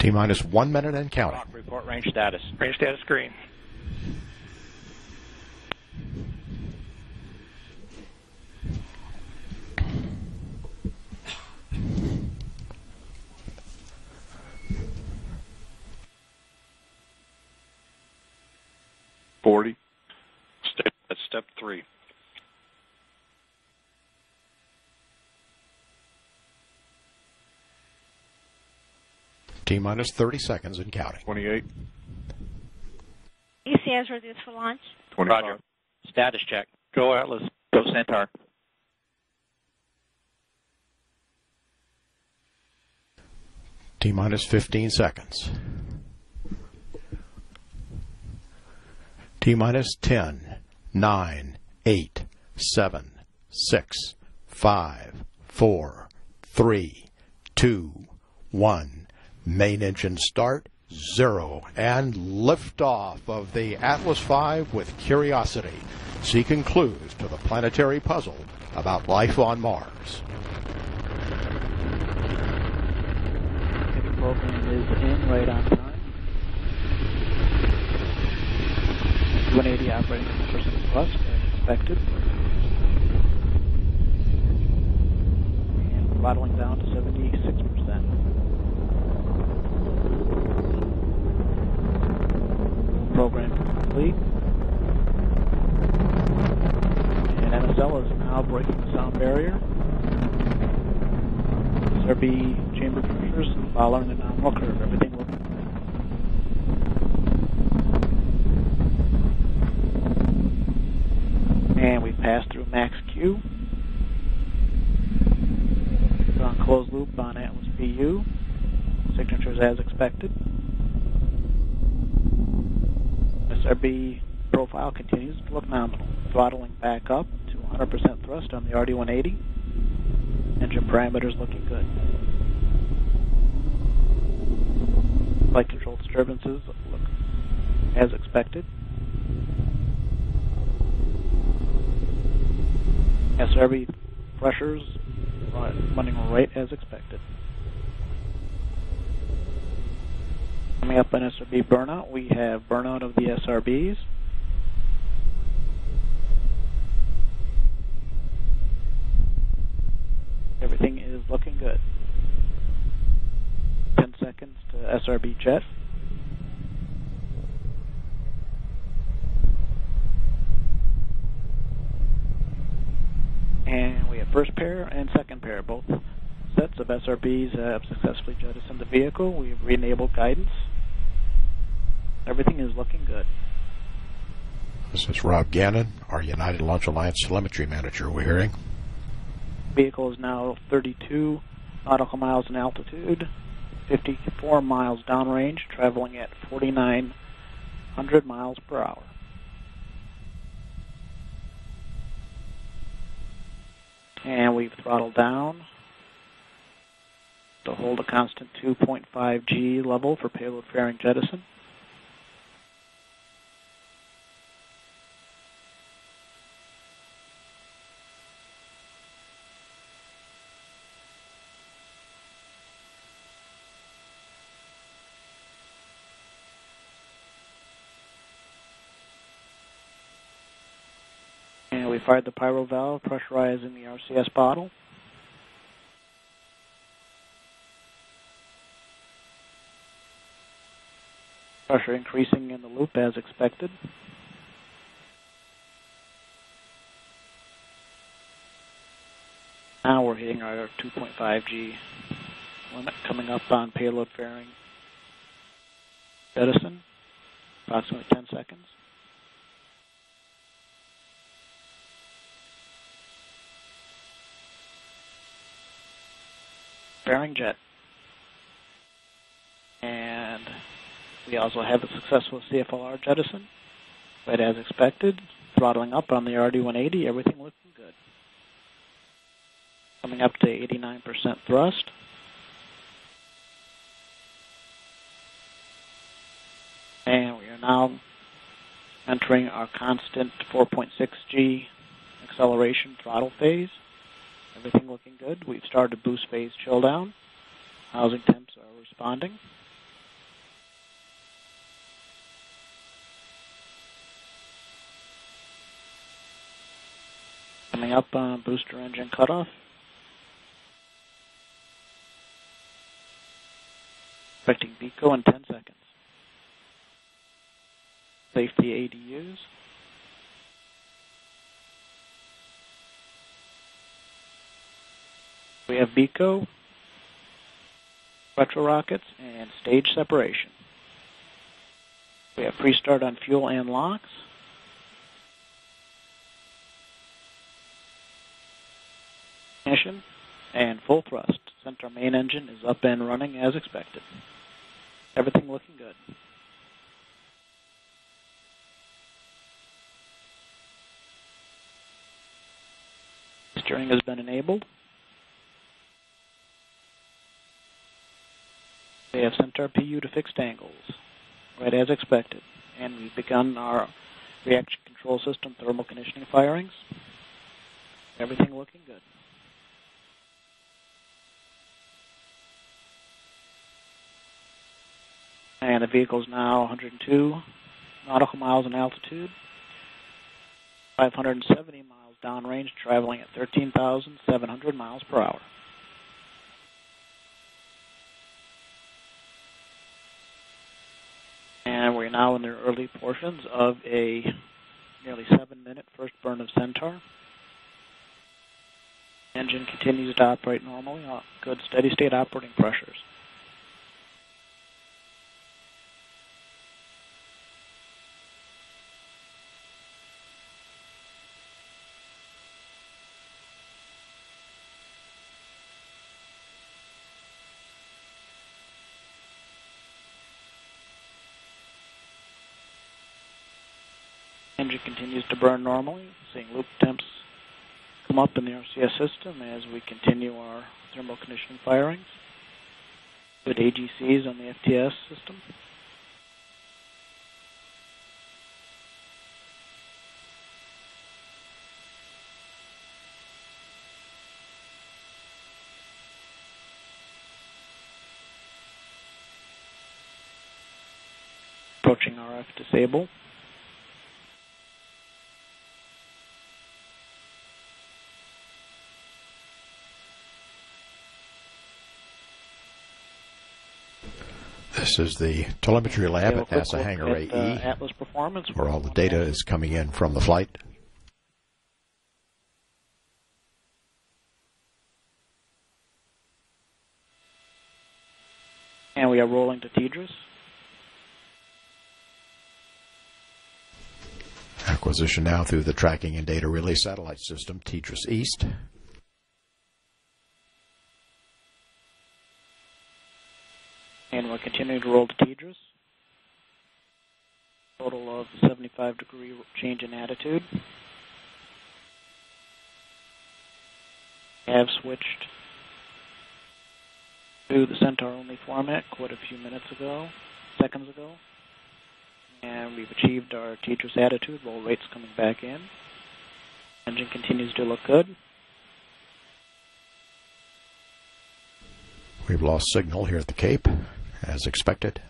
T minus one minute and counting. Report range status. Range status green. T minus 30 seconds and counting. 28. ECS reduced for launch. 25. Roger. Status check. Go Atlas. Go Centaur. T minus 15 seconds. T minus 10, 9, 8, 7, 6, 5, 4, 3, 2, 1. Main engine start, zero. And liftoff of the Atlas V with Curiosity, seeking clues to the planetary puzzle about life on Mars. The program is in right on time. 180 operating percent plus as expected. And throttling down to 76%. Program complete. And MSL is now breaking the sound barrier. SRB chamber pressures following the nominal curve. Everything looking And we pass through max Q. We're on closed loop on Atlas PU. Signatures as expected. SRB profile continues to look nominal. Throttling back up to 100% thrust on the RD-180. Engine parameters looking good. Flight control disturbances look as expected. SRB pressures running right as expected. Coming up on SRB burnout, we have burnout of the SRBs. Everything is looking good. 10 seconds to SRB jet. And we have first pair and second pair. Both sets of SRBs have successfully jettisoned the vehicle. We've re-enabled guidance. Everything is looking good. This is Rob Gannon, our United Launch Alliance telemetry manager. We're hearing. Vehicle is now 32 nautical miles in altitude, 54 miles downrange, traveling at 4,900 miles per hour. And we've throttled down to hold a constant 2.5 G level for payload fairing jettison. And we fired the pyro valve, pressurizing the RCS bottle. Pressure increasing in the loop as expected. Now we're hitting our 2.5 G limit coming up on payload fairing jettison, approximately 10 seconds. Fairing jet. And we also have a successful CFLR jettison, but as expected, throttling up on the RD-180, everything looking good. Coming up to 89% thrust. And we are now entering our constant 4.6 G acceleration throttle phase. Everything looking good. We've started boost phase chill down. Housing temps are responding. Coming up on booster engine cutoff. Expecting BECO in 10 seconds. Safety ADUs. We have BECO, retro rockets, and stage separation. We have pre-start on fuel and LOX. Ignition and full thrust. Centaur main engine is up and running as expected. Everything looking good. Steering has been enabled. We have sent our PU to fixed angles, right as expected. And we've begun our reaction control system thermal conditioning firings. Everything looking good. And the vehicle is now 102 nautical miles in altitude, 570 miles downrange, traveling at 13,700 miles per hour. And we're now in the early portions of a nearly seven minute first burn of Centaur. Engine continues to operate normally, good steady state operating pressures. Engine continues to burn normally, seeing loop temps come up in the RCS system as we continue our thermal conditioning firings. Good AGCs on the FTS system. Approaching RF disable. This is the telemetry lab at NASA Hangar at, uh, AE, Atlas performance. where all the data is coming in from the flight. And we are rolling to TDRS. Acquisition now through the Tracking and Data Relay Satellite System, TDRS East. And we're continuing to roll to TDRS. Total of 75 degree change in attitude. I have switched to the Centaur only format quite a few minutes ago, seconds ago. And we've achieved our TDRS attitude, roll rates coming back in. Engine continues to look good. We've lost signal here at the Cape, as expected.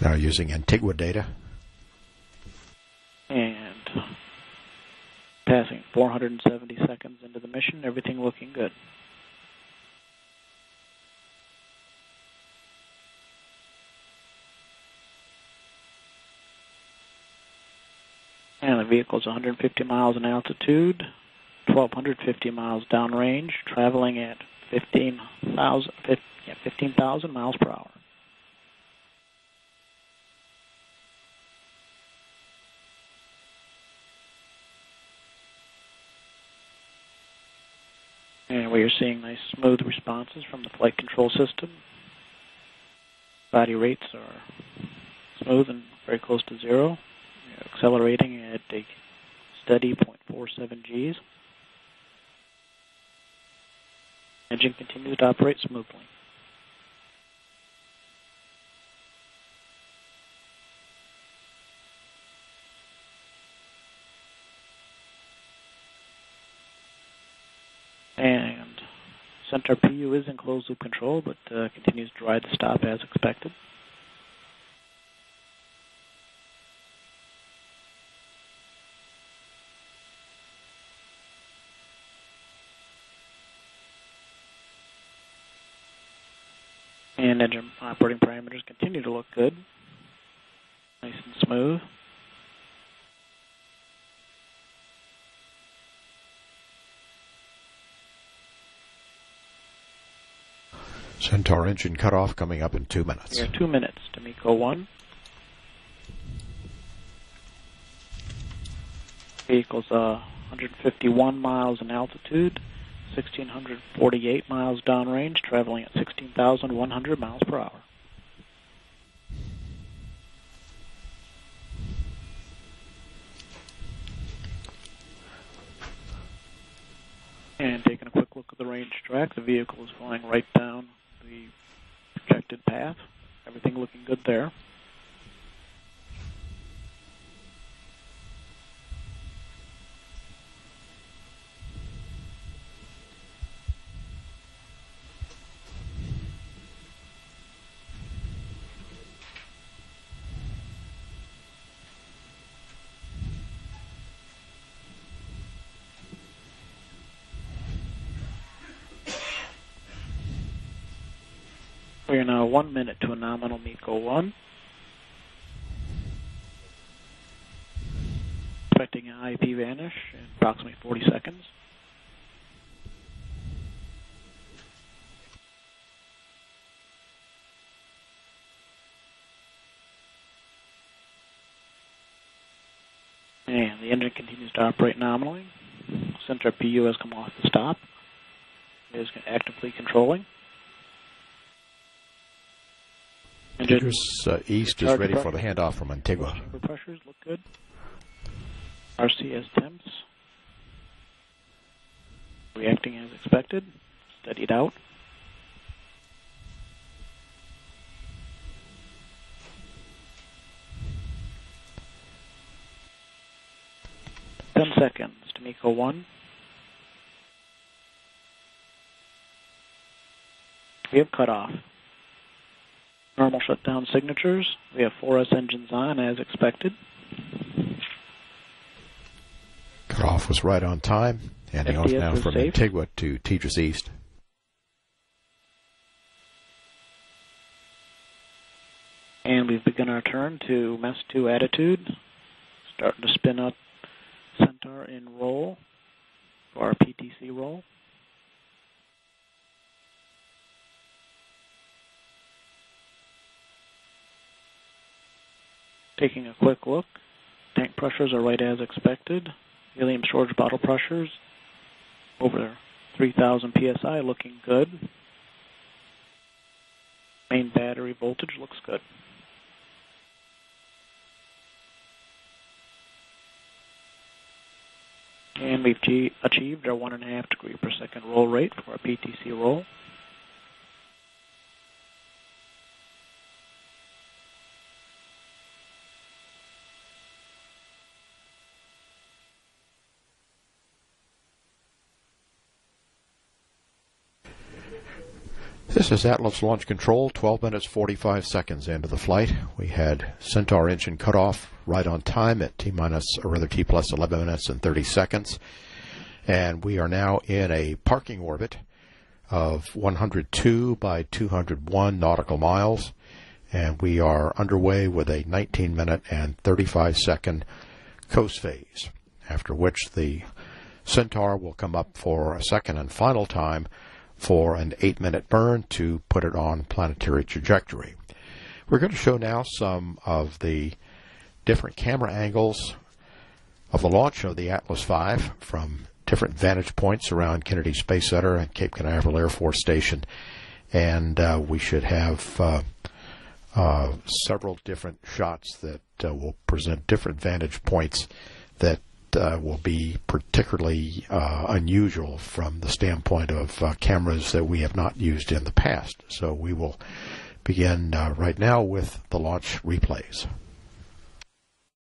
Now using Antigua data. And passing 470 seconds into the mission, everything looking good. And the vehicle is 150 miles in altitude, 1,250 miles downrange, traveling at 15,000 yeah, 15,000 miles per hour. And we are seeing nice smooth responses from the flight control system. Body rates are smooth and very close to zero. Accelerating at a steady 0.47 Gs. Engine continues to operate smoothly. And Centaur PU is in closed loop control, but uh, continues to ride the stop as expected. And engine operating parameters continue to look good. Nice and smooth. Centaur engine cutoff coming up in two minutes. We are two minutes to MECO 1. Vehicle's uh, 151 miles in altitude, 1,648 miles downrange, traveling at 16,100 miles per hour. And taking a quick look at the range track, the vehicle is flying right down the projected path. Everything looking good there. We are now one minute to a nominal MECO 1. Expecting an IP vanish in approximately 40 seconds. And the engine continues to operate nominally. Centaur PU has come off the stop. It is actively controlling. Uh, East is ready for the handoff from Antigua. pressures look good. RCS temps reacting as expected. Steadied out. Ten seconds to MECO one. We have cut off. Normal shutdown signatures. We have 4S engines on as expected. Cutoff was right on time. Handing off now from safe. Antigua to TDRS East. And we've begun our turn to MES 2 attitude. Starting to spin up Centaur in roll for our PTC roll. Taking a quick look, tank pressures are right as expected. Helium storage bottle pressures over 3,000 psi looking good. Main battery voltage looks good. And we've achieved our one and a half degree per second roll rate for our PTC roll. This is Atlas Launch Control, 12 minutes 45 seconds into the flight. We had Centaur engine cutoff right on time at T minus, or rather T plus 11 minutes and 30 seconds. And we are now in a parking orbit of 102 by 201 nautical miles. And we are underway with a 19 minute and 35 second coast phase, after which the Centaur will come up for a second and final time for an eight minute burn to put it on planetary trajectory. We're going to show now some of the different camera angles of the launch of the Atlas V from different vantage points around Kennedy Space Center and Cape Canaveral Air Force Station. And uh, we should have uh, uh, several different shots that uh, will present different vantage points that uh, will be particularly uh, unusual from the standpoint of uh, cameras that we have not used in the past. So we will begin uh, right now with the launch replays.